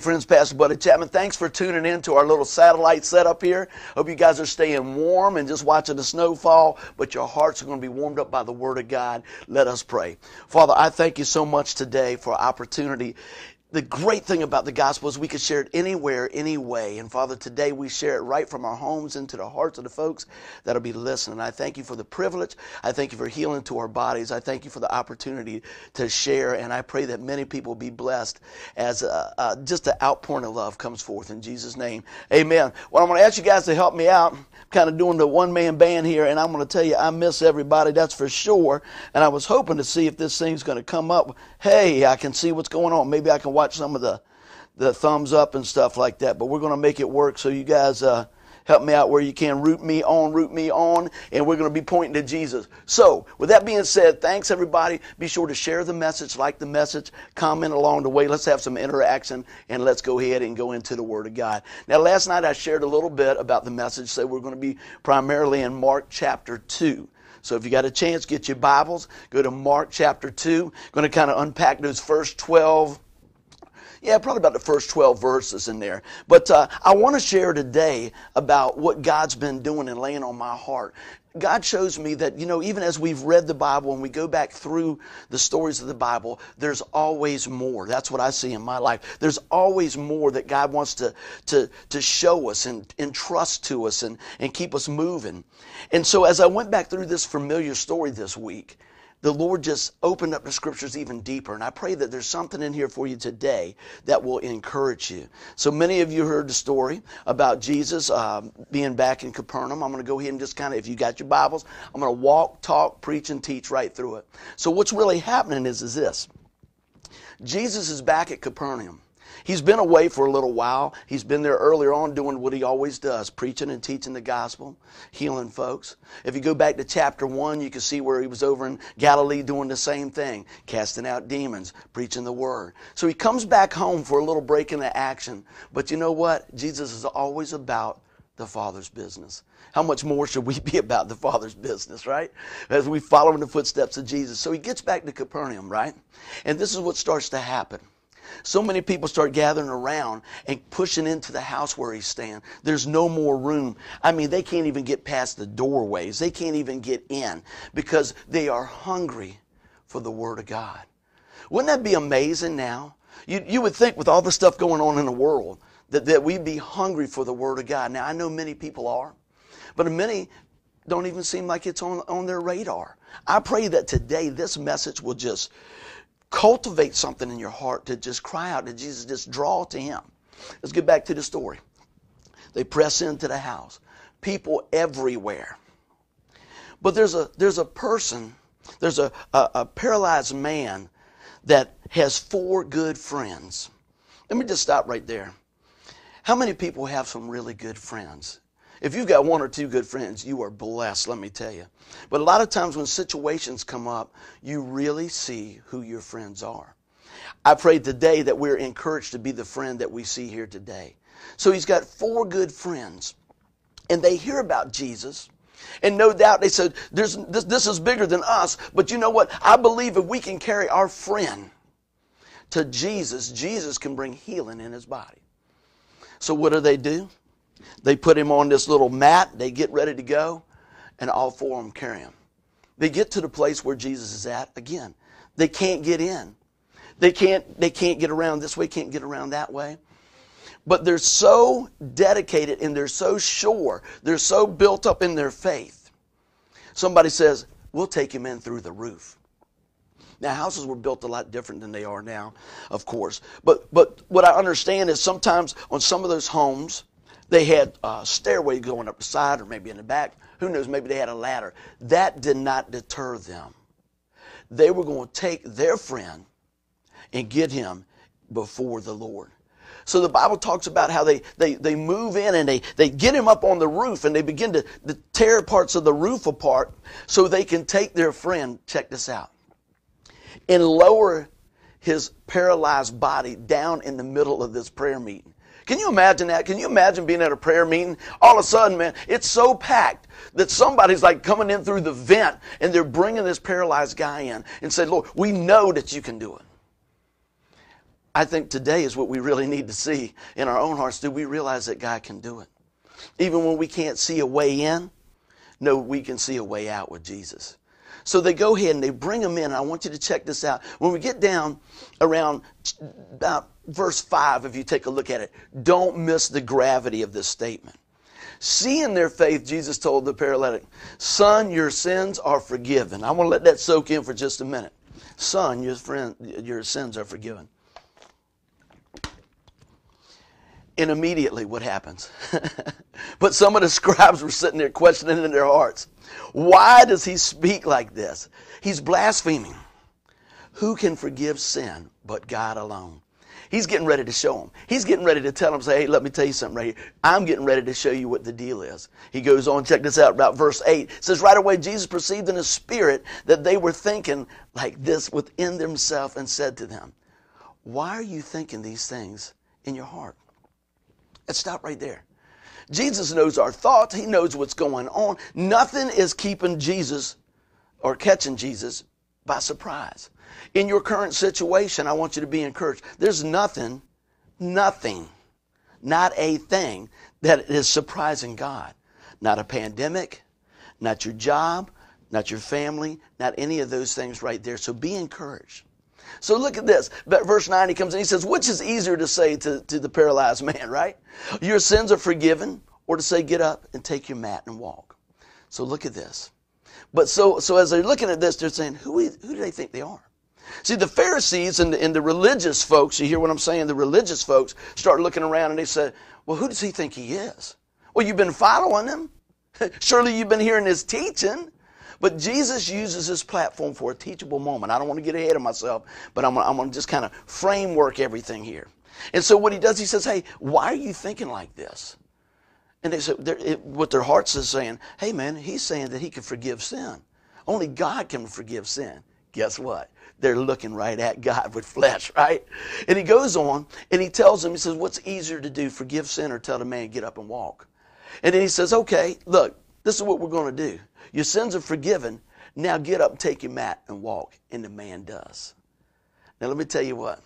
friends, Pastor Buddy Chapman. Thanks for tuning in to our little satellite setup here. Hope you guys are staying warm and just watching the snowfall, but your hearts are going to be warmed up by the Word of God. Let us pray. Father, I thank you so much today for opportunity the great thing about the gospel is we could share it anywhere, any way. And Father, today we share it right from our homes into the hearts of the folks that'll be listening. I thank you for the privilege. I thank you for healing to our bodies. I thank you for the opportunity to share. And I pray that many people be blessed as uh, uh, just the outpouring of love comes forth in Jesus' name. Amen. Well, I'm going to ask you guys to help me out kind of doing the one man band here, and I'm going to tell you, I miss everybody, that's for sure. And I was hoping to see if this thing's going to come up. Hey, I can see what's going on. Maybe I can watch some of the, the thumbs up and stuff like that, but we're going to make it work so you guys. Uh, help me out where you can. Root me on, root me on, and we're going to be pointing to Jesus. So, with that being said, thanks everybody. Be sure to share the message, like the message, comment along the way. Let's have some interaction, and let's go ahead and go into the Word of God. Now, last night I shared a little bit about the message, so we're going to be primarily in Mark chapter 2. So if you got a chance, get your Bibles, go to Mark chapter 2. Going to kind of unpack those first 12 yeah, probably about the first 12 verses in there. But uh, I want to share today about what God's been doing and laying on my heart. God shows me that, you know, even as we've read the Bible and we go back through the stories of the Bible, there's always more. That's what I see in my life. There's always more that God wants to, to, to show us and entrust to us and, and keep us moving. And so as I went back through this familiar story this week, the Lord just opened up the scriptures even deeper. And I pray that there's something in here for you today that will encourage you. So many of you heard the story about Jesus uh, being back in Capernaum. I'm going to go ahead and just kind of, if you got your Bibles, I'm going to walk, talk, preach, and teach right through it. So what's really happening is, is this. Jesus is back at Capernaum. He's been away for a little while. He's been there earlier on doing what he always does, preaching and teaching the gospel, healing folks. If you go back to chapter 1, you can see where he was over in Galilee doing the same thing, casting out demons, preaching the word. So he comes back home for a little break in the action. But you know what? Jesus is always about the Father's business. How much more should we be about the Father's business, right? As we follow in the footsteps of Jesus. So he gets back to Capernaum, right? And this is what starts to happen. So many people start gathering around and pushing into the house where he's staying. There's no more room. I mean, they can't even get past the doorways. They can't even get in because they are hungry for the Word of God. Wouldn't that be amazing now? You, you would think with all the stuff going on in the world that, that we'd be hungry for the Word of God. Now, I know many people are, but many don't even seem like it's on, on their radar. I pray that today this message will just cultivate something in your heart to just cry out to Jesus, just draw to Him. Let's get back to the story. They press into the house, people everywhere. But there's a, there's a person, there's a, a, a paralyzed man that has four good friends. Let me just stop right there. How many people have some really good friends? If you've got one or two good friends, you are blessed, let me tell you. But a lot of times when situations come up, you really see who your friends are. I pray today that we're encouraged to be the friend that we see here today. So he's got four good friends, and they hear about Jesus. And no doubt they said, this, this is bigger than us. But you know what? I believe if we can carry our friend to Jesus, Jesus can bring healing in his body. So what do they do? They put him on this little mat. They get ready to go, and all four of them carry him. They get to the place where Jesus is at again. They can't get in. They can't, they can't get around this way, can't get around that way. But they're so dedicated and they're so sure, they're so built up in their faith. Somebody says, We'll take him in through the roof. Now, houses were built a lot different than they are now, of course. But, but what I understand is sometimes on some of those homes, they had a stairway going up the side or maybe in the back. Who knows? Maybe they had a ladder. That did not deter them. They were going to take their friend and get him before the Lord. So the Bible talks about how they, they, they move in and they, they get him up on the roof and they begin to, to tear parts of the roof apart so they can take their friend, check this out, and lower his paralyzed body down in the middle of this prayer meeting. Can you imagine that? Can you imagine being at a prayer meeting? All of a sudden, man, it's so packed that somebody's like coming in through the vent and they're bringing this paralyzed guy in and say, Lord, we know that you can do it. I think today is what we really need to see in our own hearts. Do we realize that God can do it? Even when we can't see a way in, no, we can see a way out with Jesus. So they go ahead and they bring him in. I want you to check this out. When we get down around about verse 5, if you take a look at it, don't miss the gravity of this statement. Seeing their faith, Jesus told the paralytic, Son, your sins are forgiven. I want to let that soak in for just a minute. Son, your, friend, your sins are forgiven. And immediately, what happens? but some of the scribes were sitting there questioning in their hearts why does he speak like this? He's blaspheming. Who can forgive sin but God alone? He's getting ready to show him. He's getting ready to tell him, say, hey, let me tell you something right here. I'm getting ready to show you what the deal is. He goes on, check this out, about verse 8. It says, right away, Jesus perceived in his spirit that they were thinking like this within themselves and said to them, why are you thinking these things in your heart? Let's stop right there. Jesus knows our thoughts. He knows what's going on. Nothing is keeping Jesus or catching Jesus by surprise. In your current situation, I want you to be encouraged. There's nothing, nothing, not a thing that is surprising God. Not a pandemic, not your job, not your family, not any of those things right there. So be encouraged. So look at this. Verse 9, he comes in, he says, Which is easier to say to, to the paralyzed man, right? Your sins are forgiven, or to say, Get up and take your mat and walk. So look at this. But so, so as they're looking at this, they're saying, Who, who do they think they are? See, the Pharisees and the, and the religious folks, you hear what I'm saying? The religious folks start looking around and they say, Well, who does he think he is? Well, you've been following him. Surely you've been hearing his teaching. But Jesus uses this platform for a teachable moment. I don't want to get ahead of myself, but I'm, I'm going to just kind of framework everything here. And so what he does, he says, Hey, why are you thinking like this? And they said, what their hearts is saying, hey man, he's saying that he can forgive sin. Only God can forgive sin. Guess what? They're looking right at God with flesh, right? And he goes on and he tells them, he says, what's easier to do, forgive sin or tell the man, get up and walk? And then he says, okay, look, this is what we're going to do. Your sins are forgiven. Now get up, take your mat, and walk. And the man does. Now let me tell you what.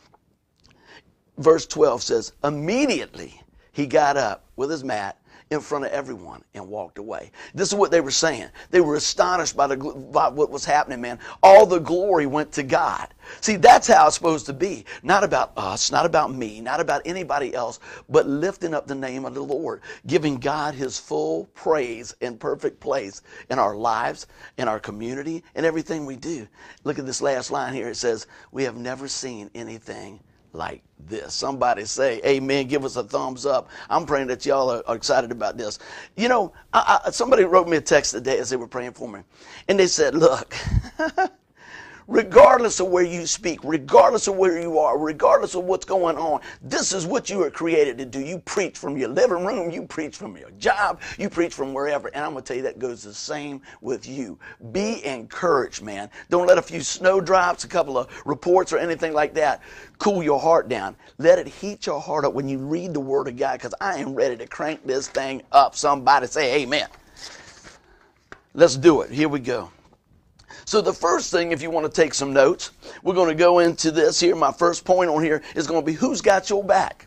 Verse 12 says, immediately he got up with his mat in front of everyone and walked away. This is what they were saying. They were astonished by, the, by what was happening, man. All the glory went to God. See, that's how it's supposed to be. Not about us, not about me, not about anybody else, but lifting up the name of the Lord, giving God his full praise and perfect place in our lives, in our community, and everything we do. Look at this last line here. It says, We have never seen anything like this. Somebody say, Amen. Give us a thumbs up. I'm praying that y'all are, are excited about this. You know, I, I, somebody wrote me a text today as they were praying for me, and they said, Look, regardless of where you speak, regardless of where you are, regardless of what's going on, this is what you were created to do. You preach from your living room, you preach from your job, you preach from wherever. And I'm going to tell you that goes the same with you. Be encouraged, man. Don't let a few snowdrops, a couple of reports, or anything like that cool your heart down. Let it heat your heart up when you read the Word of God because I am ready to crank this thing up. Somebody say, Amen. Let's do it. Here we go. So, the first thing, if you want to take some notes, we're going to go into this here. My first point on here is going to be who's got your back?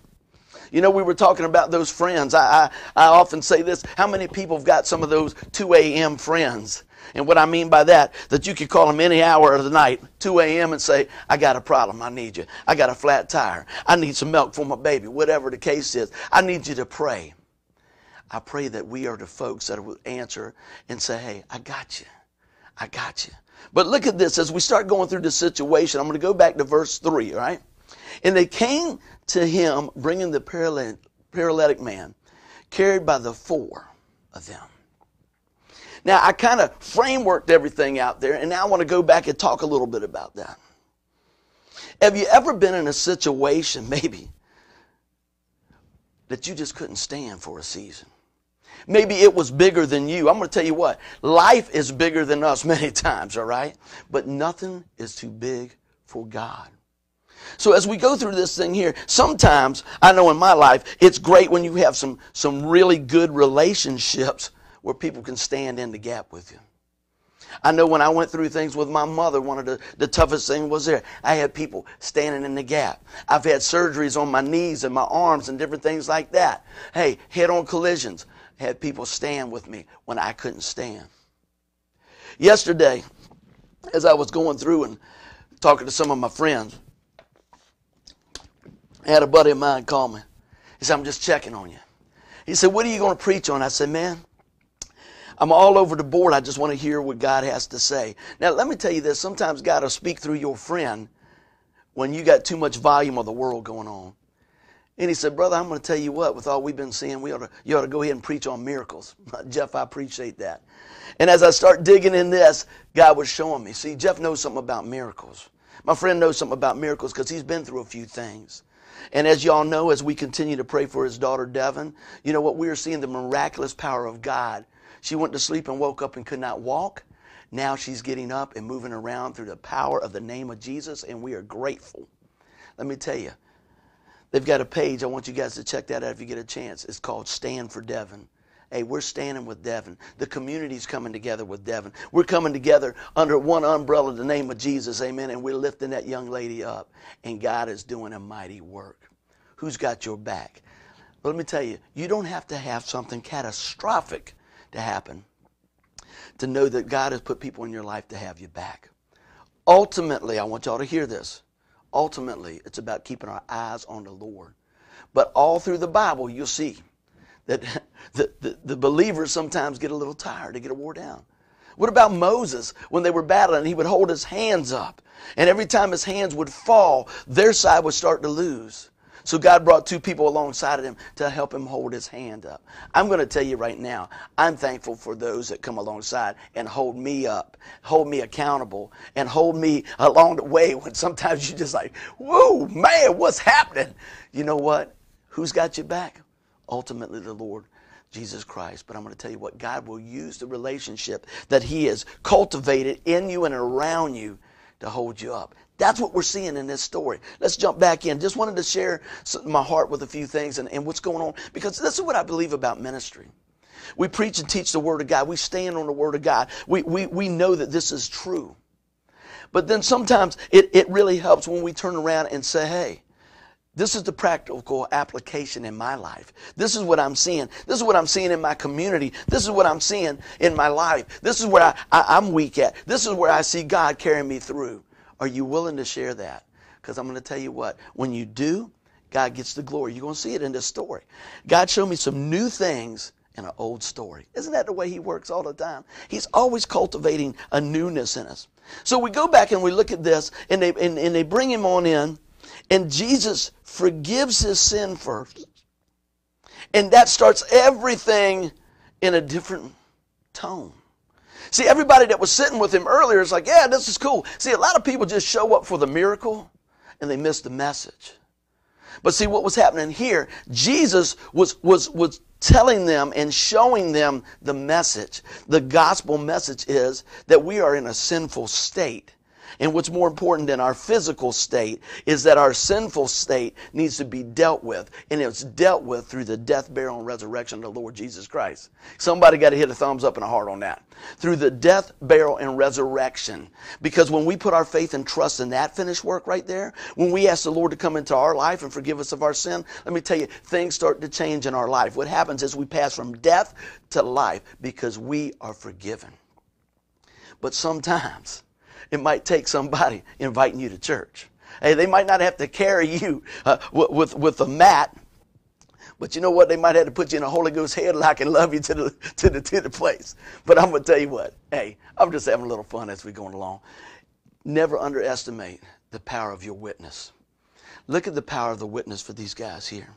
You know, we were talking about those friends. I, I, I often say this how many people have got some of those 2 a.m. friends? And what I mean by that, that you could call them any hour of the night, 2 a.m., and say, I got a problem. I need you. I got a flat tire. I need some milk for my baby. Whatever the case is, I need you to pray. I pray that we are the folks that will answer and say, Hey, I got you. I got you. But look at this as we start going through this situation. I'm going to go back to verse 3, right? And they came to him bringing the paralytic man, carried by the four of them. Now, I kind of frameworked everything out there, and now I want to go back and talk a little bit about that. Have you ever been in a situation, maybe, that you just couldn't stand for a season? Maybe it was bigger than you. I'm going to tell you what, life is bigger than us many times, all right? But nothing is too big for God. So as we go through this thing here, sometimes I know in my life it's great when you have some some really good relationships where people can stand in the gap with you. I know when I went through things with my mother, one of the, the toughest things was there. I had people standing in the gap. I've had surgeries on my knees and my arms and different things like that. Hey, head on collisions. Had people stand with me when I couldn't stand. Yesterday, as I was going through and talking to some of my friends, I had a buddy of mine call me. He said, I'm just checking on you. He said, What are you going to preach on? I said, Man, I'm all over the board. I just want to hear what God has to say. Now, let me tell you this. Sometimes God will speak through your friend when you got too much volume of the world going on. And he said, Brother, I'm going to tell you what, with all we've been seeing, we ought to, you ought to go ahead and preach on miracles. Jeff, I appreciate that. And as I start digging in this, God was showing me. See, Jeff knows something about miracles. My friend knows something about miracles because he's been through a few things. And as y'all know, as we continue to pray for his daughter Devin, you know what? We are seeing the miraculous power of God she went to sleep and woke up and could not walk. Now she's getting up and moving around through the power of the name of Jesus, and we are grateful. Let me tell you, they've got a page. I want you guys to check that out if you get a chance. It's called Stand for Devon. Hey, we're standing with Devon. The community's coming together with Devon. We're coming together under one umbrella, the name of Jesus, amen, and we're lifting that young lady up. And God is doing a mighty work. Who's got your back? But let me tell you, you don't have to have something catastrophic to happen to know that God has put people in your life to have you back. Ultimately, I want y'all to hear this. Ultimately, it's about keeping our eyes on the Lord. But all through the Bible, you'll see that the, the, the believers sometimes get a little tired, they get a wore down. What about Moses when they were battling? He would hold his hands up. And every time his hands would fall, their side would start to lose. So God brought two people alongside of him to help him hold his hand up. I'm going to tell you right now, I'm thankful for those that come alongside and hold me up, hold me accountable, and hold me along the way when sometimes you're just like, whoa, man, what's happening? You know what? Who's got your back? Ultimately, the Lord. Jesus Christ. But I'm going to tell you what, God will use the relationship that He has cultivated in you and around you to hold you up. That's what we're seeing in this story. Let's jump back in. Just wanted to share my heart with a few things and, and what's going on because this is what I believe about ministry. We preach and teach the Word of God. We stand on the Word of God. We, we, we know that this is true. But then sometimes it, it really helps when we turn around and say, hey, this is the practical application in my life. This is what I'm seeing. This is what I'm seeing in my community. This is what I'm seeing in my life. This is where I, I, I'm weak at. This is where I see God carrying me through. Are you willing to share that? Because I'm going to tell you what, when you do, God gets the glory. You're going to see it in this story. God showed me some new things in an old story. Isn't that the way He works all the time? He's always cultivating a newness in us. So we go back and we look at this, and they, and, and they bring him on in, and Jesus forgives his sin first. And that starts everything in a different tone. See, everybody that was sitting with him earlier is like, yeah, this is cool. See, a lot of people just show up for the miracle and they miss the message. But see, what was happening here, Jesus was, was, was telling them and showing them the message. The gospel message is that we are in a sinful state. And what's more important than our physical state is that our sinful state needs to be dealt with. And it's dealt with through the death, burial, and resurrection of the Lord Jesus Christ. Somebody got to hit a thumbs up and a heart on that. Through the death, burial, and resurrection. Because when we put our faith and trust in that finished work right there, when we ask the Lord to come into our life and forgive us of our sin, let me tell you, things start to change in our life. What happens is we pass from death to life because we are forgiven. But sometimes, it might take somebody inviting you to church. Hey, they might not have to carry you uh, with, with, a mat, but you know what? They might have to put you in a Holy Ghost headlock and love you to the, to the, to the place. But I'm going to tell you what. Hey, I'm just having a little fun as we're going along. Never underestimate the power of your witness. Look at the power of the witness for these guys here.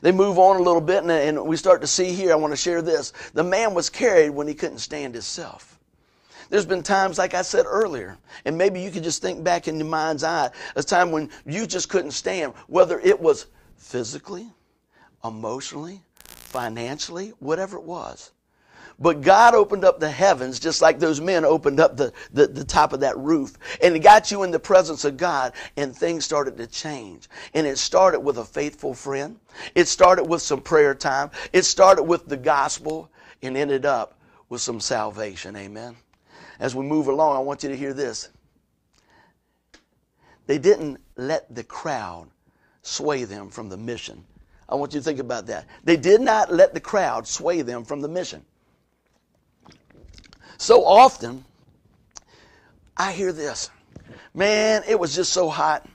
They move on a little bit, and, and we start to see here. I want to share this. The man was carried when he couldn't stand himself. There's been times, like I said earlier, and maybe you can just think back in your mind's eye, a time when you just couldn't stand, whether it was physically, emotionally, financially, whatever it was. But God opened up the heavens just like those men opened up the, the, the, top of that roof. And it got you in the presence of God, and things started to change. And it started with a faithful friend. It started with some prayer time. It started with the gospel and ended up with some salvation. Amen. As we move along, I want you to hear this. They didn't let the crowd sway them from the mission. I want you to think about that. They did not let the crowd sway them from the mission. So often, I hear this. Man, it was just so hot,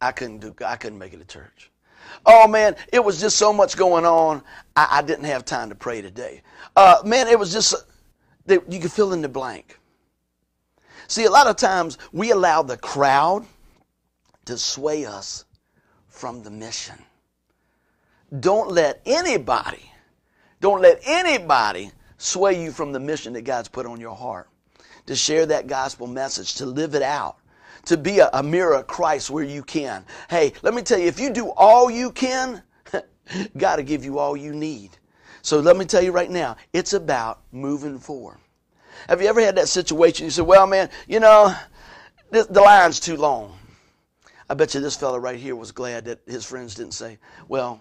I couldn't do I couldn't make it to church. Oh man, it was just so much going on, I, I didn't have time to pray today. Uh, man, it was just you could fill in the blank. See, a lot of times we allow the crowd to sway us from the mission. Don't let anybody, don't let anybody sway you from the mission that God's put on your heart. To share that gospel message, to live it out, to be a, a mirror of Christ where you can. Hey, let me tell you, if you do all you can, God will give you all you need. So let me tell you right now, it's about moving forward. Have you ever had that situation? You said, well, man, you know, the line's too long. I bet you this fella right here was glad that his friends didn't say, well,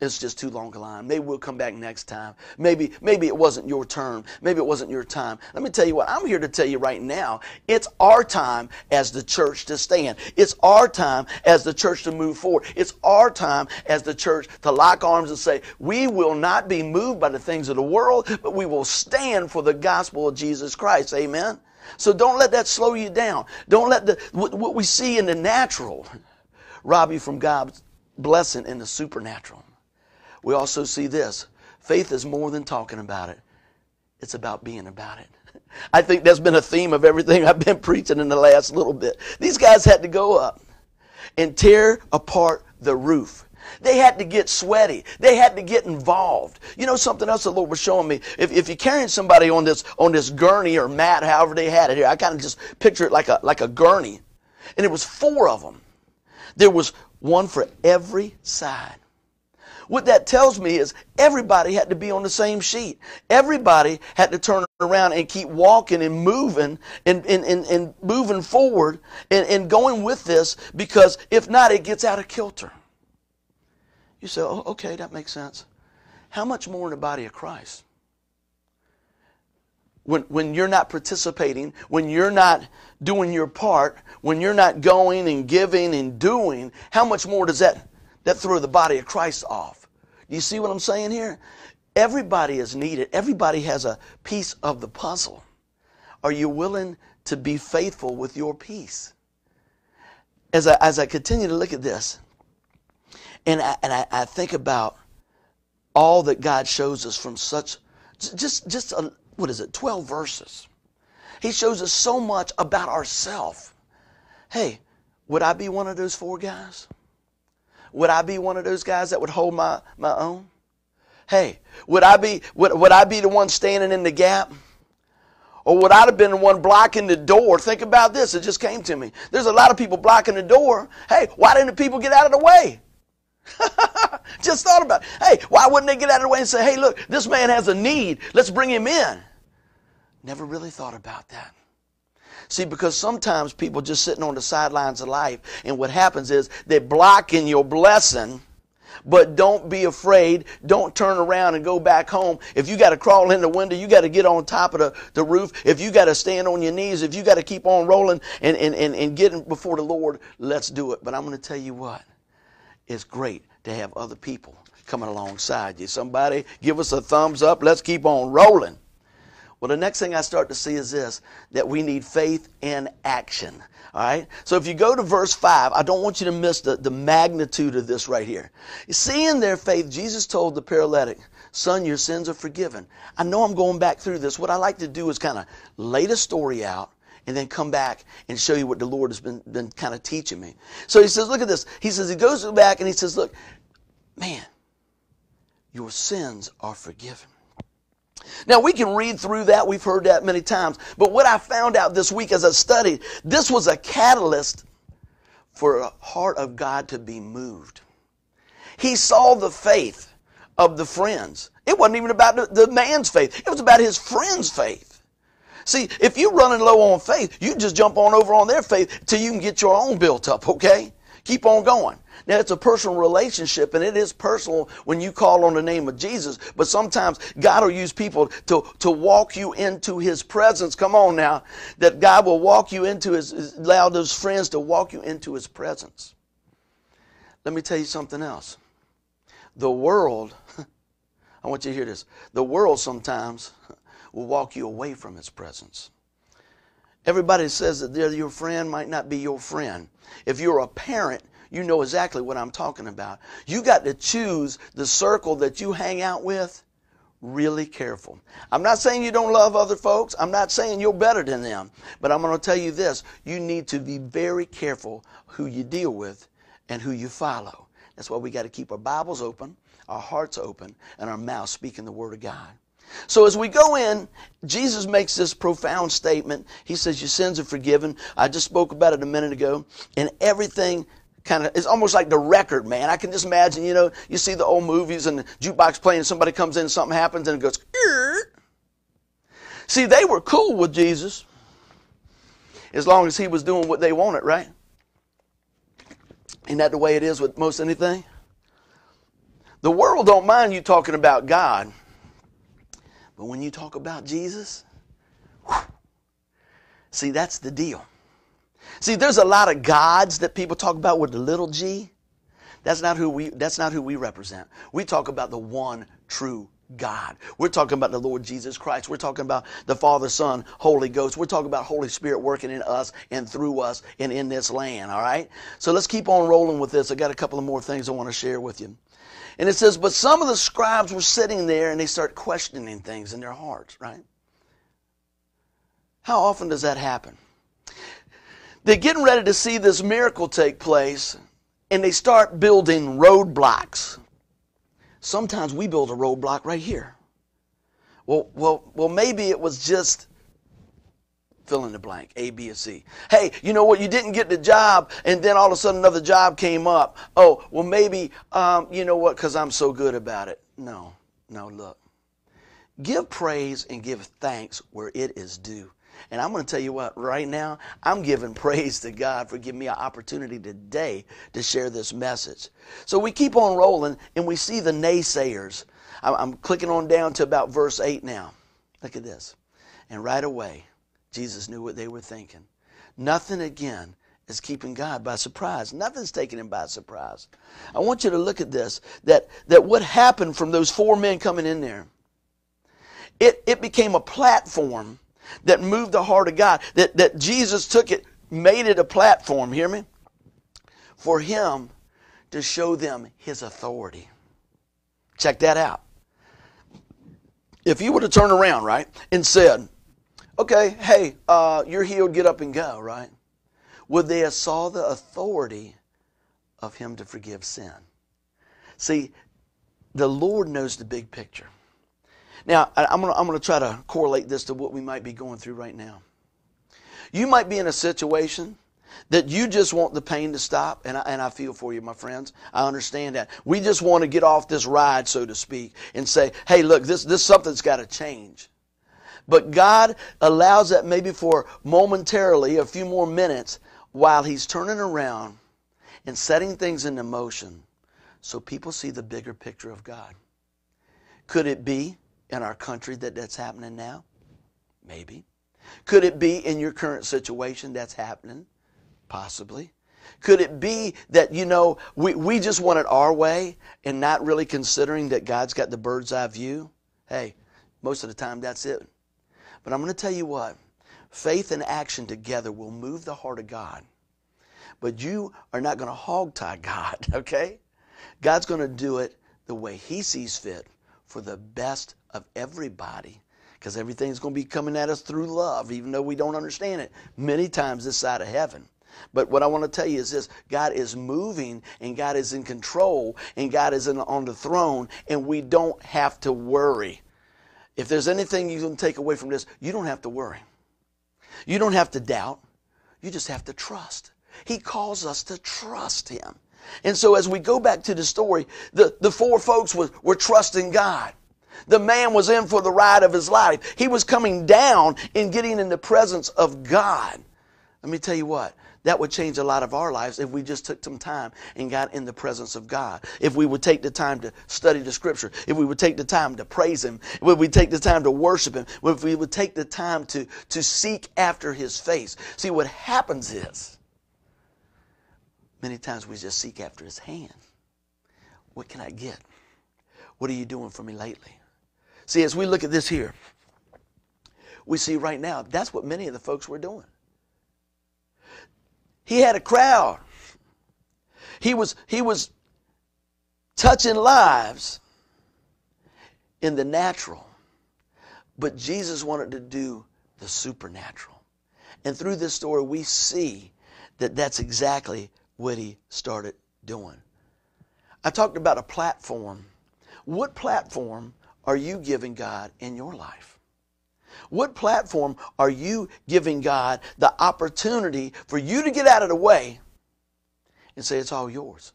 it's just too long a line. Maybe we'll come back next time. Maybe, maybe it wasn't your turn. Maybe it wasn't your time. Let me tell you what, I'm here to tell you right now. It's our time as the church to stand. It's our time as the church to move forward. It's our time as the church to lock arms and say, we will not be moved by the things of the world, but we will stand for the gospel of Jesus Christ. Amen. So don't let that slow you down. Don't let the, what we see in the natural rob you from God's blessing in the supernatural we also see this faith is more than talking about it, it's about being about it. I think that's been a theme of everything I've been preaching in the last little bit. These guys had to go up and tear apart the roof. They had to get sweaty. They had to get involved. You know something else the Lord was showing me? If, if you're carrying somebody on this on this gurney or mat, however they had it here, I kind of just picture it like a like a gurney. And it was four of them. There was one for every side. What that tells me is everybody had to be on the same sheet. Everybody had to turn around and keep walking and moving and, and, and, and moving forward and, and going with this because if not, it gets out of kilter. You say, oh, okay, that makes sense. How much more in the body of Christ? When, when you're not participating, when you're not doing your part, when you're not going and giving and doing, how much more does that that throw the body of Christ off. Do you see what I'm saying here? Everybody is needed. Everybody has a piece of the puzzle. Are you willing to be faithful with your piece? As I, as I continue to look at this, and I, and I, I think about all that God shows us from such, just, just a, what is it, 12 verses. He shows us so much about ourselves. Hey, would I be one of those four guys? Would I be one of those guys that would hold my, my own? Hey, would I be would, would I be the one standing in the gap? Or would I have been the one blocking the door? Think about this. It just came to me. There's a lot of people blocking the door. Hey, why didn't the people get out of the way? just thought about it. Hey, why wouldn't they get out of the way and say, hey, look, this man has a need. Let's bring him in. Never really thought about that. See, because sometimes people just sitting on the sidelines of life, and what happens is they're blocking your blessing. But don't be afraid. Don't turn around and go back home. If you got to crawl in the window, you got to get on top of the, the roof. If you got to stand on your knees, if you got to keep on rolling and, and, and, and getting before the Lord, let's do it. But I'm going to tell you what, it's great to have other people coming alongside you. Somebody give us a thumbs up. Let's keep on rolling. Well, the next thing I start to see is this that we need faith in action. All right? So if you go to verse 5, I don't want you to miss the, the magnitude of this right here. Seeing their faith, Jesus told the paralytic, Son, your sins are forgiven. I know I'm going back through this. What I like to do is kind of lay the story out and then come back and show you what the Lord has been, been kind of teaching me. So he says, Look at this. He says, He goes back and he says, Look, man, your sins are forgiven. Now, we can read through that. We've heard that many times. But what I found out this week as I studied, this was a catalyst for a heart of God to be moved. He saw the faith of the friends. It wasn't even about the, man's faith, it was about his friend's faith. See, if you're running low on faith, you just jump on over on their faith till you can get your own built up, okay? Keep on going. Now, it's a personal relationship, and it is personal when you call on the name of Jesus, but sometimes God will use people to, to walk you into His presence. Come on now. That God will walk you into His, allow those friends to walk you into His presence. Let me tell you something else. The world, I want you to hear this, the world sometimes will walk you away from His presence. Everybody says that they're your friend might not be your friend. If you're a parent, you know exactly what I'm talking about. You got to choose the circle that you hang out with really careful. I'm not saying you don't love other folks. I'm not saying you're better than them. But I'm going to tell you this you need to be very careful who you deal with and who you follow. That's why we got to keep our Bibles open, our hearts open, and our mouths speaking the Word of God. So as we go in, Jesus makes this profound statement. He says, Your sins are forgiven. I just spoke about it a minute ago. And everything kind of it's almost like the record man. I can just imagine you know you see the old movies and the jukebox playing and somebody comes in something happens and it goes see they were cool with jesus as long as he was doing what they wanted right? Isn't that the way it is with most anything? The world don't mind you talking about god but when you talk about Jesus, whew, see, that's the deal. See, there's a lot of gods that people talk about with the little g. That's not who we that's not who we represent. We talk about the one true God. We're talking about the Lord Jesus Christ. We're talking about the Father, Son, Holy Ghost. We're talking about Holy Spirit working in us and through us and in this land, all right? So let's keep on rolling with this. I got a couple of more things I want to share with you. And it says, But some of the scribes were sitting there and they start questioning things in their hearts, right? How often does that happen? They're getting ready to see this miracle take place and they start building roadblocks. Sometimes we build a roadblock right here. Well, well, well, maybe it was just fill in the blank, A, B, or C. Hey, you know what? You didn't get the job, and then all of a sudden another job came up. Oh, well, maybe, um, you know what? Because I'm so good about it. No, no, look. Give praise and give thanks where it is due. And I'm going to tell you what, right now, I'm giving praise to God for giving me an opportunity today to share this message. So we keep on rolling, and we see the naysayers. I'm clicking on down to about verse 8 now. Look at this. And right away, Jesus knew what they were thinking. Nothing again is keeping God by surprise. Nothing's taking him by surprise. I want you to look at this that, that what happened from those four men coming in there, it, it became a platform that moved the heart of God. That, that Jesus took it, made it a platform, hear me? For him to show them his authority. Check that out. If you were to turn around, right, and said, okay, hey, uh, you're healed, get up and go, right? Would they have saw the authority of him to forgive sin? See, the Lord knows the big picture. Now, I'm going to I'm to try to correlate this to what we might be going through right now. You might be in a situation that you just want the pain to stop, and I, and I feel for you, my friends. I understand that. We just want to get off this ride, so to speak, and say, hey, look, this, this something's got to change. But God allows that maybe for momentarily, a few more minutes, while He's turning around and setting things into motion so people see the bigger picture of God. Could it be in our country that that's happening now? Maybe. Could it be in your current situation that's happening? Possibly. Could it be that, you know, we, we just want it our way and not really considering that God's got the bird's eye view? Hey, most of the time that's it. But I'm going to tell you what faith and action together will move the heart of God. But you are not going to hog tie God, okay? God's going to do it the way He sees fit for the best of everybody because everything's going to be coming at us through love, even though we don't understand it many times this side of heaven. But what I want to tell you is this God is moving and God is in control and God is in, on the throne, and we don't have to worry. If there's anything you can take away from this, you don't have to worry. You don't have to doubt. You just have to trust. He calls us to trust Him. And so as we go back to the story, the, the four folks were, were trusting God. The man was in for the ride of his life. He was coming down and getting in the presence of God. Let me tell you what, that would change a lot of our lives if we just took some time and got in the presence of God. If we would take the time to study the scripture, if we would take the time to praise Him, if we take the time to worship Him, if we would take the time to, to seek after His face. See, what happens is, many times we just seek after His hand. What can I get? What are you doing for me lately? See, as we look at this here, we see right now that's what many of the folks were doing. He had a crowd. He was, he was touching lives in the natural. But Jesus wanted to do the supernatural. And through this story, we see that that's exactly what he started doing. I talked about a platform. What platform are you giving God in your life? What platform are you giving God the opportunity for you to get out of the way and say, it's all yours?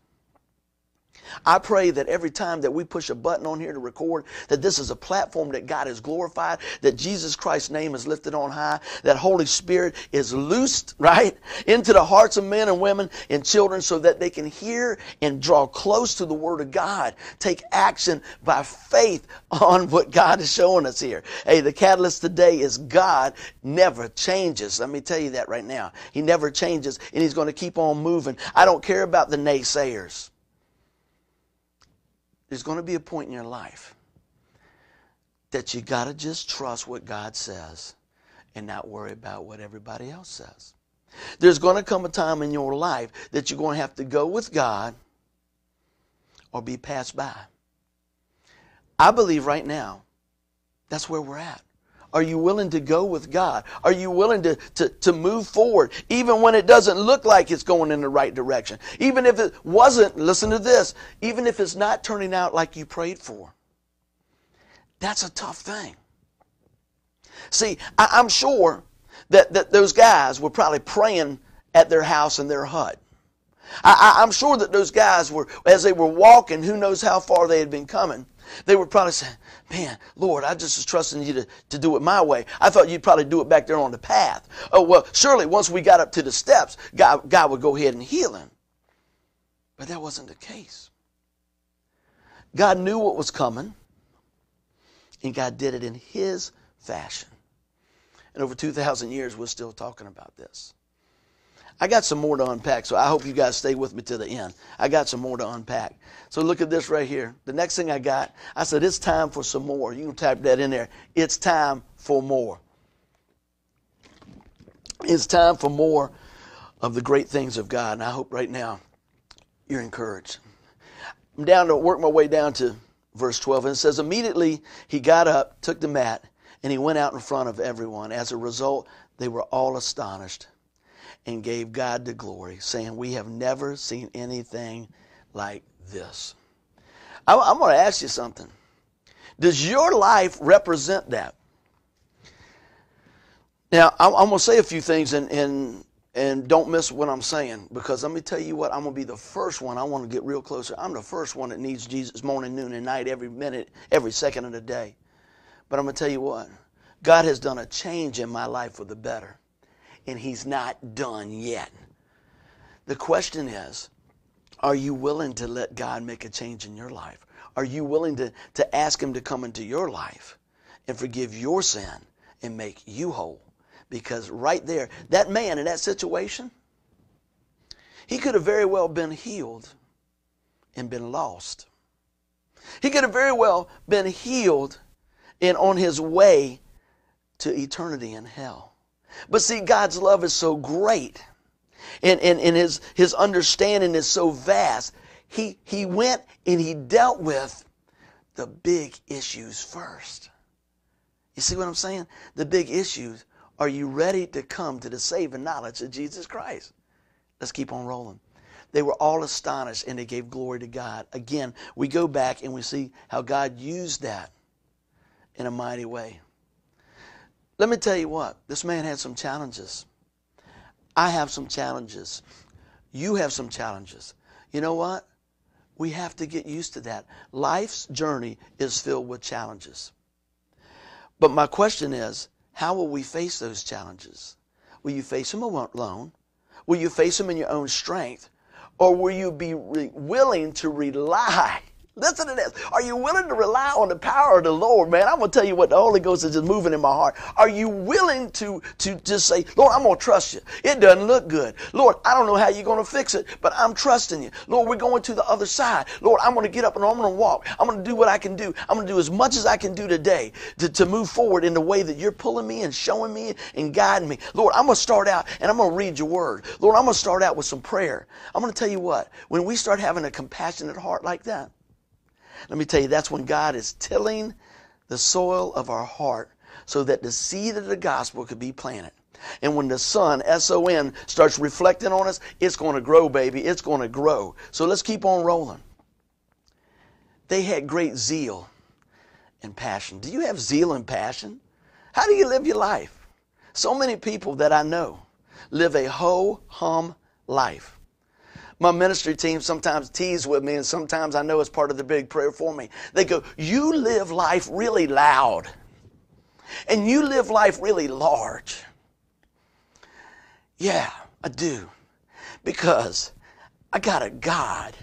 I pray that every time that we push a button on here to record, that this is a platform that God is glorified, that Jesus Christ's name is lifted on high, that Holy Spirit is loosed, right, into the hearts of men and women and children so that they can hear and draw close to the Word of God, take action by faith on what God is showing us here. Hey, the catalyst today is God never changes. Let me tell you that right now. He never changes and He's going to keep on moving. I don't care about the naysayers there's going to be a point in your life that you got to just trust what God says and not worry about what everybody else says. There's going to come a time in your life that you're going to have to go with God or be passed by. I believe right now that's where we're at. Are you willing to go with God? Are you willing to, to, to move forward even when it doesn't look like it's going in the right direction? Even if it wasn't, listen to this, even if it's not turning out like you prayed for. That's a tough thing. See, I, am sure that, that those guys were probably praying at their house and their hut. I, I'm sure that those guys were, as they were walking, who knows how far they had been coming, they were probably saying, Man, Lord, I just was trusting you to, to do it my way. I thought you'd probably do it back there on the path. Oh, well, surely once we got up to the steps, God, God would go ahead and heal him. But that wasn't the case. God knew what was coming, and God did it in His fashion. And over 2,000 years, we're still talking about this. I got some more to unpack, so I hope you guys stay with me to the end. I got some more to unpack. So look at this right here. The next thing I got, I said, it's time for some more. You can type that in there. It's time for more. It's time for more of the great things of God. And I hope right now you're encouraged. I'm down to work my way down to verse 12. And it says, Immediately he got up, took the mat, and he went out in front of everyone. As a result, they were all astonished and gave God the glory, saying, We have never seen anything like this. I'm going to ask you something. Does your life represent that? Now, I'm going to say a few things and, and, and don't miss what I'm saying because let me tell you what, I'm going to be the first one. I want to get real closer. I'm the first one that needs Jesus morning, noon, and night, every minute, every second of the day. But I'm going to tell you what, God has done a change in my life for the better and he's not done yet. The question is, are you willing to let God make a change in your life? Are you willing to, to ask him to come into your life and forgive your sin and make you whole? Because right there, that man in that situation, he could have very well been healed and been lost. He could have very well been healed and on his way to eternity in hell. But see, God's love is so great and, and, and his, his understanding is so vast. He, he went and he dealt with the big issues first. You see what I'm saying? The big issues. Are you ready to come to the saving knowledge of Jesus Christ? Let's keep on rolling. They were all astonished and they gave glory to God. Again, we go back and we see how God used that in a mighty way. Let me tell you what, this man had some challenges. I have some challenges. You have some challenges. You know what? We have to get used to that. Life's journey is filled with challenges. But my question is, how will we face those challenges? Will you face them alone? Will you face them in your own strength? Or will you be willing to rely Listen to this. Are you willing to rely on the power of the Lord, man? I'm going to tell you what the Holy Ghost is just moving in my heart. Are you willing to, to just say, Lord, I'm going to trust you. It doesn't look good. Lord, I don't know how you're going to fix it, but I'm trusting you. Lord, we're going to the other side. Lord, I'm going to get up and I'm going to walk. I'm going to do what I can do. I'm going to do as much as I can do today to, to move forward in the way that you're pulling me and showing me and guiding me. Lord, I'm going to start out and I'm going to read your word. Lord, I'm going to start out with some prayer. I'm going to tell you what, when we start having a compassionate heart like that, let me tell you, that's when God is tilling the soil of our heart so that the seed of the gospel could be planted. And when the sun, S O N, starts reflecting on us, it's going to grow, baby. It's going to grow. So let's keep on rolling. They had great zeal and passion. Do you have zeal and passion? How do you live your life? So many people that I know live a ho hum life my ministry team sometimes tease with me, and sometimes I know it's part of the big prayer for me. They go, You live life really loud, and you live life really large. Yeah, I do. Because I got a God.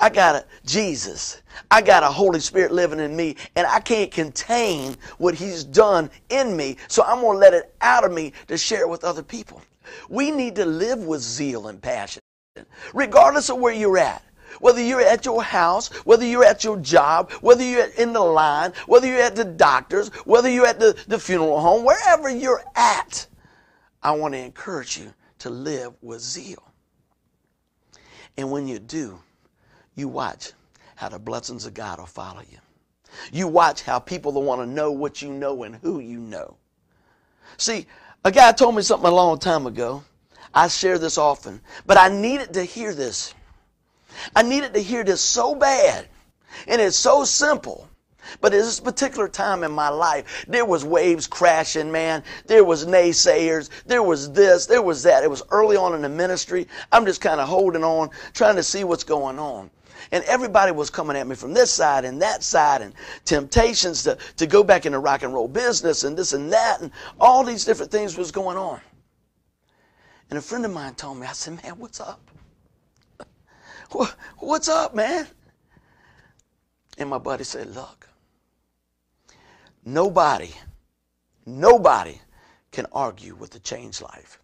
I got a Jesus. I got a Holy Spirit living in me, and I can't contain what He's done in me, so I'm going to let it out of me to share it with other people. We need to live with zeal and passion regardless of where you're at. Whether you're at your house, whether you're at your job, whether you're in the line, whether you're at the doctor's, whether you're at the, the funeral home, wherever you're at, I want to encourage you to live with zeal. And when you do, you watch how the blessings of God will follow you. You watch how people will want to know what you know and who you know. See, a guy told me something a long time ago. I share this often, but I needed to hear this. I needed to hear this so bad. And it's so simple. But at this particular time in my life, there was waves crashing, man. There was naysayers. There was this. There was that. It was early on in the ministry. I'm just kind of holding on, trying to see what's going on. And everybody was coming at me from this side and that side and temptations to, to go back into rock and roll business and this and that and all these different things was going on. And a friend of mine told me, I said, man, what's up? What's up, man? And my buddy said, look, nobody, nobody can argue with a changed life.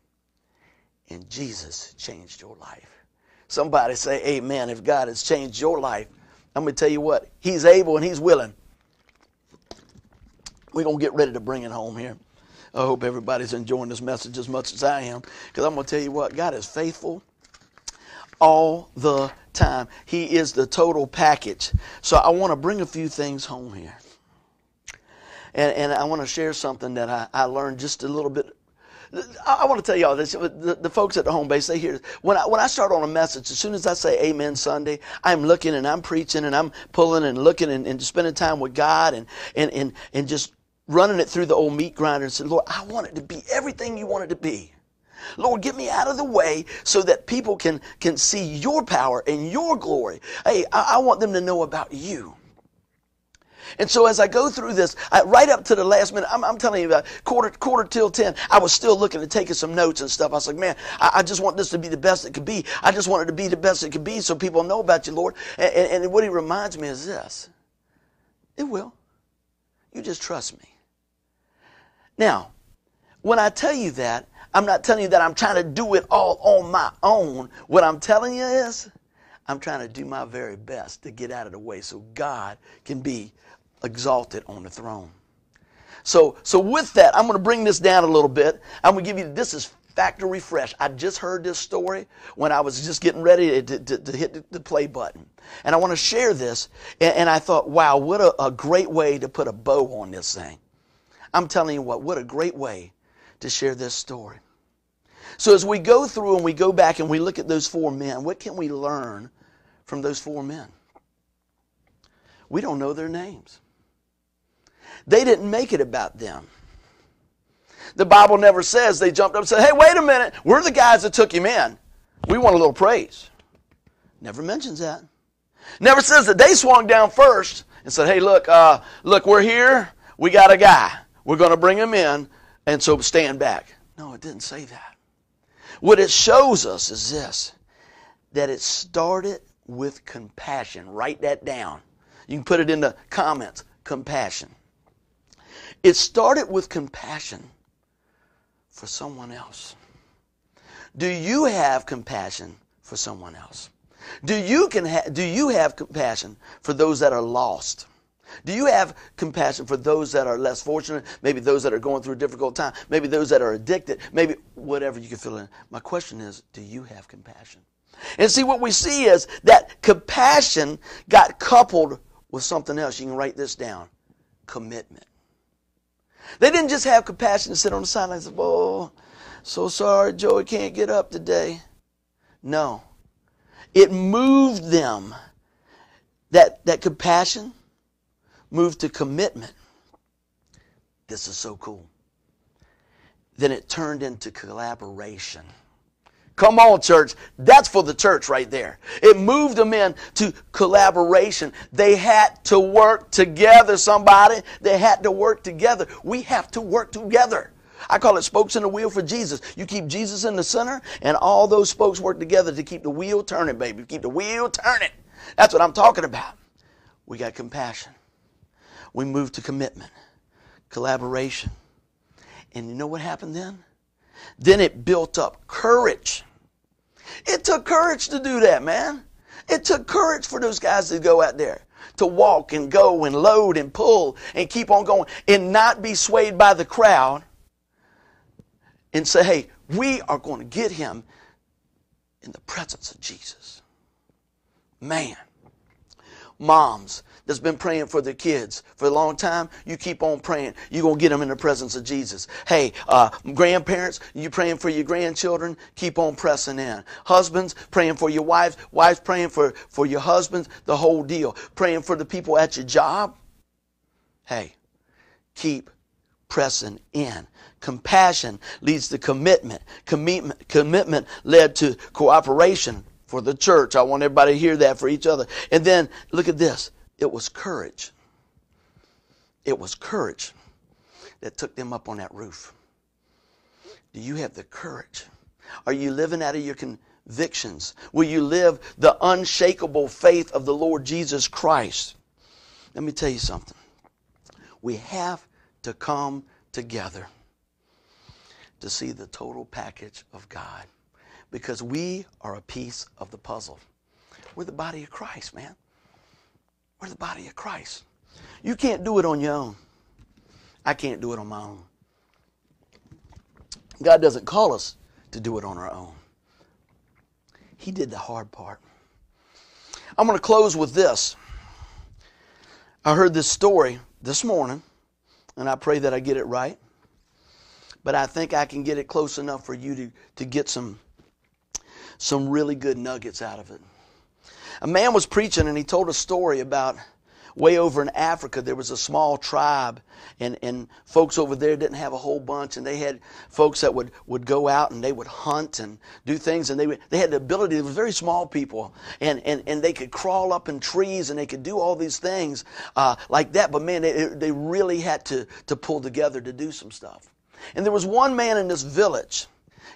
And Jesus changed your life. Somebody say, Amen. If God has changed your life, I'm going to tell you what, He's able and He's willing. We're going to get ready to bring it home here. I hope everybody's enjoying this message as much as I am. Because I'm going to tell you what, God is faithful all the time. He is the total package. So I want to bring a few things home here. And, and I want to share something that I, I learned just a little bit I want to tell y'all this. The, the, folks at the home base, they hear when I when I start on a message. As soon as I say Amen Sunday, I'm looking and I'm preaching and I'm pulling and looking and, and spending time with God and and and and just running it through the old meat grinder and said, Lord, I want it to be everything you want it to be. Lord, get me out of the way so that people can, can see your power and your glory. Hey, I, I want them to know about you. And so as I go through this, I, right up to the last minute, I'm, I'm, telling you about quarter quarter till ten, I was still looking and taking some notes and stuff. I was like, man, I, I, just want this to be the best it could be. I just want it to be the best it could be so people know about you, Lord. And, and, and what he reminds me is this. It will. You just trust me. Now, when I tell you that, I'm not telling you that I'm trying to do it all on my own. What I'm telling you is, I'm trying to do my very best to get out of the way so God can be exalted on the throne. So, so with that, I'm going to bring this down a little bit. I'm going to give you this is factor refresh. I just heard this story when I was just getting ready to, to, to hit the play button. And I want to share this. And, and I thought, wow, what a, a great way to put a bow on this thing. I'm telling you what, what a great way to share this story. So as we go through and we go back and we look at those four men, what can we learn from those four men? We don't know their names. They didn't make it about them. The Bible never says they jumped up and said, hey, wait a minute, we're the guys that took him in. We want a little praise. Never mentions that. Never says that they swung down first and said, hey, look, uh, look, we're here. We got a guy. We're going to bring them in, and so stand back. No, it didn't say that. what it shows us is this that it started with compassion. Write that down. You can put it in the comments compassion. It started with compassion for someone else. Do you have compassion for someone else? Do you, can ha- do you have compassion for those that are lost? Do you have compassion for those that are less fortunate? Maybe those that are going through a difficult time? Maybe those that are addicted? Maybe whatever you can fill in. My question is do you have compassion? And see, what we see is that compassion got coupled with something else. You can write this down commitment. They didn't just have compassion and sit on the sidelines and say, Oh, so sorry, Joey can't get up today. No. It moved them. That, that compassion moved to commitment. This is so cool. Then it turned into collaboration. Come on, church. That's for the church right there. It moved them in to collaboration. They had to work together, somebody. They had to work together. We have to work together. I call it spokes in the wheel for Jesus. You keep Jesus in the center, and all those spokes work together to keep the wheel turning, baby. Keep the wheel turning. That's what I'm talking about. We got compassion. We moved to commitment, collaboration. And you know what happened then? Then it built up courage. It took courage to do that, man. It took courage for those guys to go out there, to walk and go and load and pull and keep on going and not be swayed by the crowd and say, hey, we are going to get him in the presence of Jesus. Man, moms that's been praying for their kids for a long time, you keep on praying. You're going to get them in the presence of Jesus. Hey, uh, grandparents, you praying for your grandchildren, keep on pressing in. Husbands, praying for your wives. Wives, praying for, for your husbands, the whole deal. Praying for the people at your job. Hey, keep pressing in. Compassion leads to commitment. Commitment, commitment led to cooperation for the church. I want everybody to hear that for each other. And then look at this. It was courage. It was courage that took them up on that roof. Do you have the courage? Are you living out of your convictions? Will you live the unshakable faith of the Lord Jesus Christ? Let me tell you something. We have to come together to see the total package of God because we are a piece of the puzzle. We're the body of Christ, man. We're the body of Christ. You can't do it on your own. I can't do it on my own. God doesn't call us to do it on our own. He did the hard part. I'm going to close with this. I heard this story this morning, and I pray that I get it right. But I think I can get it close enough for you to, to get some, some really good nuggets out of it. A man was preaching and he told a story about way over in Africa, there was a small tribe, and, and folks over there didn't have a whole bunch, and they had folks that would, would go out and they would hunt and do things, and they, would, they had the ability, they were very small people, and, and, and they could crawl up in trees and they could do all these things uh, like that, but man, they, they really had to, to pull together to do some stuff. And there was one man in this village.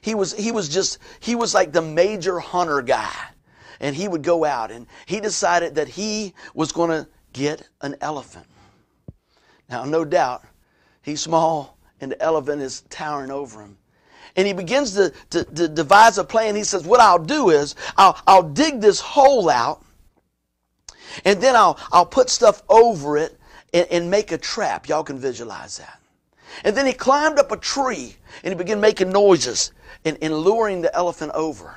He was, he was just, he was like the major hunter guy and he would go out and he decided that he was going to get an elephant. Now, no doubt, he's small and the elephant is towering over him. And he begins to, to, to devise a plan. He says, What I'll do is I'll, I'll dig this hole out and then I'll, I'll put stuff over it and, and make a trap. Y'all can visualize that. And then he climbed up a tree and he began making noises and, and luring the elephant over.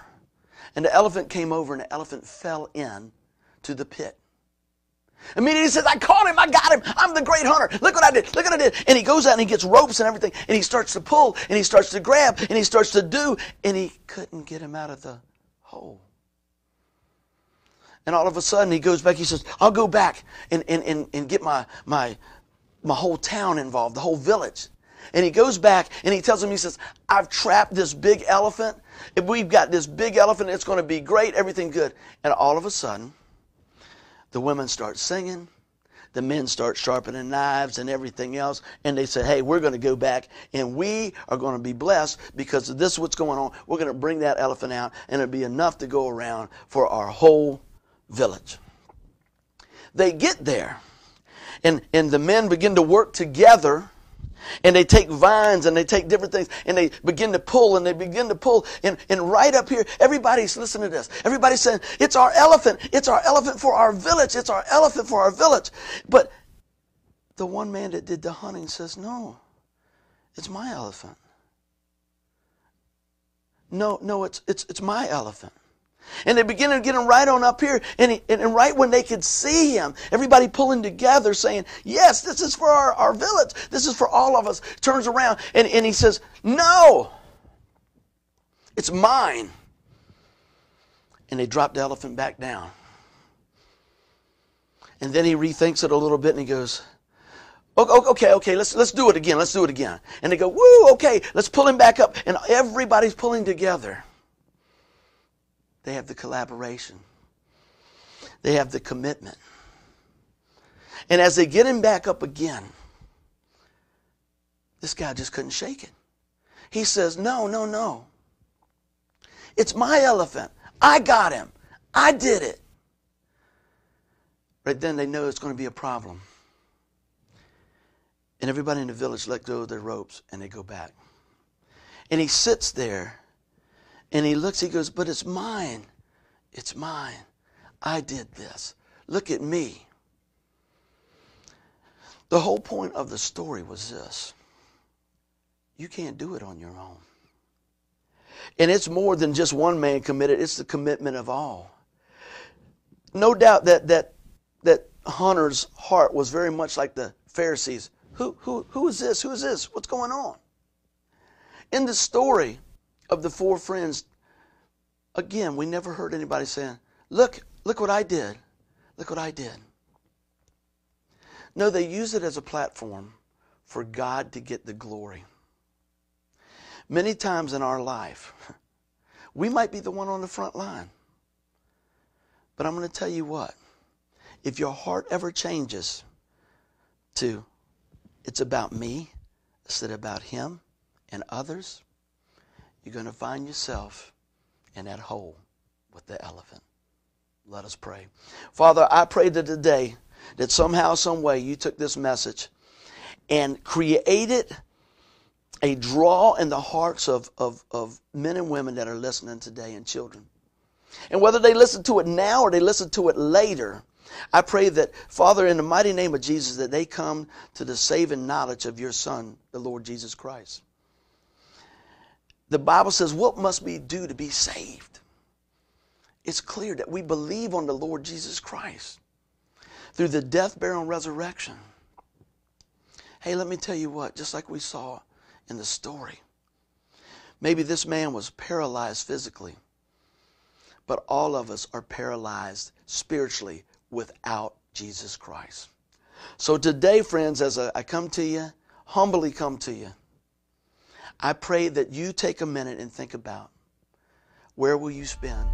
And the elephant came over and the elephant fell in to the pit. Immediately he says, I caught him, I got him, I'm the great hunter. Look what I did, look what I did. And he goes out and he gets ropes and everything, and he starts to pull, and he starts to grab, and he starts to do, and he couldn't get him out of the hole. And all of a sudden he goes back, he says, I'll go back and, and, and, and get my, my, my whole town involved, the whole village. And he goes back and he tells him, he says, I've trapped this big elephant. If we've got this big elephant, it's going to be great, everything good. And all of a sudden, the women start singing, the men start sharpening knives and everything else. And they say, hey, we're going to go back and we are going to be blessed because of this is what's going on. We're going to bring that elephant out and it'll be enough to go around for our whole village. They get there and, and the men begin to work together and they take vines and they take different things and they begin to pull and they begin to pull. And, and right up here, everybody's listening to this. Everybody's saying, It's our elephant. It's our elephant for our village. It's our elephant for our village. But the one man that did the hunting says, No, it's my elephant. No, no, it's, it's, it's my elephant. And they begin to get him right on up here. And, he, and, right when they could see him, everybody pulling together saying, Yes, this is for our, our village. This is for all of us. Turns around and, and he says, No, it's mine. And they drop the elephant back down. And then he rethinks it a little bit and he goes, Okay, okay, let's, let's do it again. Let's do it again. And they go, Woo, okay, let's pull him back up. And everybody's pulling together. They have the collaboration. They have the commitment. And as they get him back up again, this guy just couldn't shake it. He says, No, no, no. It's my elephant. I got him. I did it. Right then, they know it's going to be a problem. And everybody in the village let go of their ropes and they go back. And he sits there and he looks, he goes, But it's mine. It's mine. I did this. Look at me. The whole point of the story was this you can't do it on your own. And it's more than just one man committed, it's the commitment of all. No doubt that, that, that Hunter's heart was very much like the Pharisees. Who, who, who is this? Who is this? What's going on? In the story, of the four friends, again, we never heard anybody saying, Look, look what I did. Look what I did. No, they use it as a platform for God to get the glory. Many times in our life, we might be the one on the front line. But I'm going to tell you what if your heart ever changes to it's about me instead of about him and others, you're going to find yourself in that hole with the elephant. Let us pray. Father, I pray that today that somehow, some way, you took this message and created a draw in the hearts of, of, of men and women that are listening today and children. And whether they listen to it now or they listen to it later, I pray that, Father, in the mighty name of Jesus, that they come to the saving knowledge of your Son, the Lord Jesus Christ the Bible says, What must we do to be saved? It's clear that we believe on the Lord Jesus Christ through the death, burial, and resurrection. Hey, let me tell you what, just like we saw in the story, maybe this man was paralyzed physically, but all of us are paralyzed spiritually without Jesus Christ. So today, friends, as I come to you, humbly come to you, I pray that you take a minute and think about where will you spend